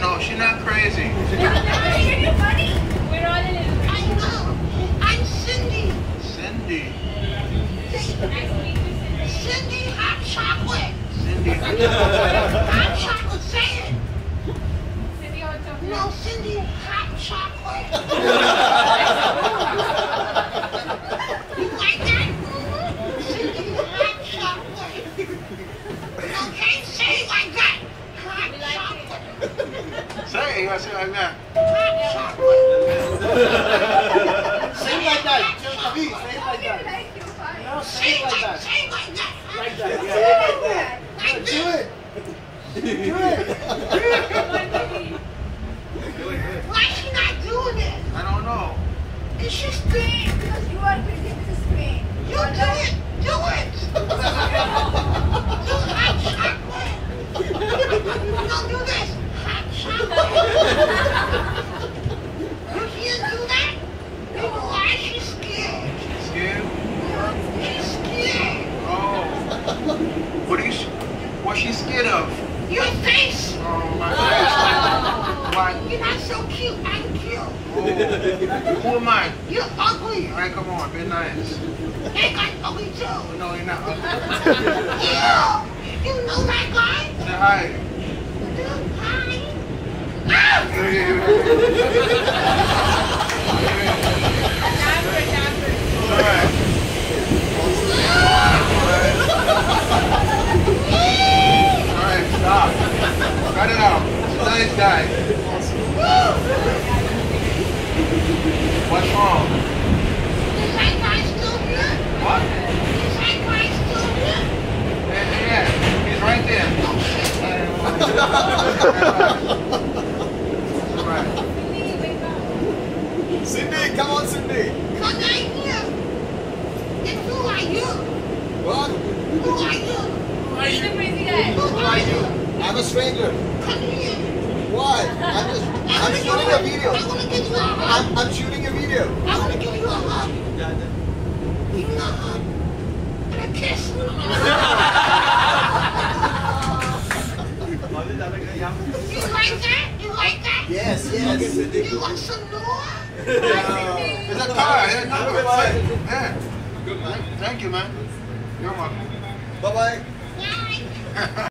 No, she's not crazy. You're funny. We're all in it. I know. I'm Cindy. Cindy. Nice to meet you, Cindy. Cindy Hot Chocolate. Cindy. Hot Chocolate, say it. Cindy Hot Chocolate. No, Cindy Hot Chocolate. you like that? Cindy Hot Chocolate. Okay, say it like that. Hot We like chocolate. Say it. You gotta say it like that. Hot chocolate. Say it like that. Just me. Say it like that. Thank you. Bye. No, say Say it it like like, that. say it like that. Like that. Say Say it it like that. Like Do it. Do it. Come on, baby. Why is she not doing it? I don't know. It's just screen. Because you are crazy to the screen. You do it. Do it. do hot chocolate. No, do this. Hot chocolate. you can't do that? You know why she's scared? She's scared. She's scared. Oh. What are you? She scared of? Your face. Oh my gosh. Why? You're not so cute. I'm cute. Oh. Who am I? You're ugly. All right, come on. Be nice. That guy's ugly too. No, you're not. Yeah. You know that guy? Say hi. Hi. Ah! Damper, damper. All right. All right, stop. Cut it out. She's a nice guy. What's wrong? Is that guy still here? What? Is that guy still here? Yeah, yeah, he's right there. All right. Cindy, wake up. Cindy, come on, Cindy. Come right here. And who are you? What? Who are you? He's the crazy. Who are you? I'm a stranger. Come here. Why? I'm just. I'm shooting a video. I want to give you a hug. I'm, I'm shooting a video. I want to give you a hug. Give me a hug. And a kiss. You like that? You like that? Yes, yes. You want some more? It's a car. Yeah, no, yeah. Good man. Thank you, man. You're welcome. Bye bye. Bye.